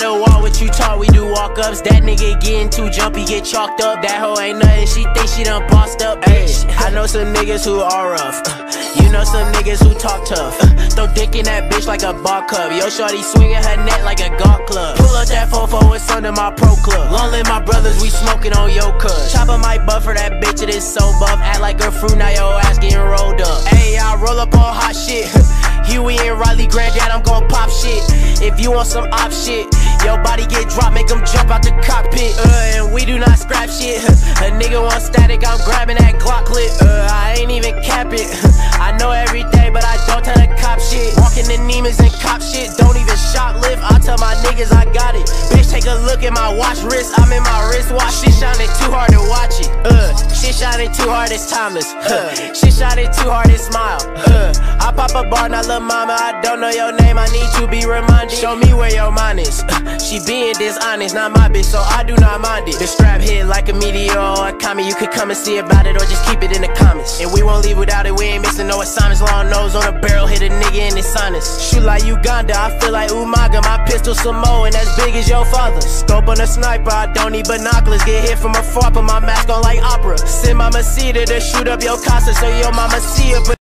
better walk what you taught. We do walk ups. That nigga getting too jumpy, get chalked up. That hoe ain't nothing. She think she done bossed up. Bitch, I know some niggas who are rough. Uh, you know some niggas who talk tough. Uh, throw dick in that bitch like a bar cup. Yo, shorty swinging her net like a golf club. Pull up that fofo, it's under my pro club. Long live my brothers, we smoking on yo cuz. Chopper my butt for that bitch, it is so buff. Act like a fruit, now yo ass getting rolled up. Hey, I roll up on hot shit. Huey and Riley, granddad, I'm gon' pop shit. You want some op shit, your body get dropped, make them jump out the cockpit. Uh, and we do not scrap shit. A nigga want static, I'm grabbing that Glock clip. Uh, I ain't even cap it. I know everything, but I don't tell the cop shit. Walking the Nemus and cop shit, don't even shoplift. I tell my niggas I got it. Bitch, take a look at my watch wrist. I'm in my wristwatch. Shit shining too hard to watch it. Uh, shit shining too hard, it's timeless. Uh, shit shining too hard, it's smile. Uh, little mama, I don't know your name. I need to be reminded. Show me where your mind is. She being dishonest, not my bitch, so I do not mind it. The strap hit like a meteor or a comet. You could come and see about it or just keep it in the comments. And we won't leave without it. We ain't missing no assignments. Long nose on a barrel, hit a nigga in his sinus. Shoot like Uganda, I feel like Umaga. My pistol Samoan, as big as your father. Scope on a sniper, I don't need binoculars. Get hit from afar, put my mask on like opera. Send mama cedar to shoot up your casa so your mama see it.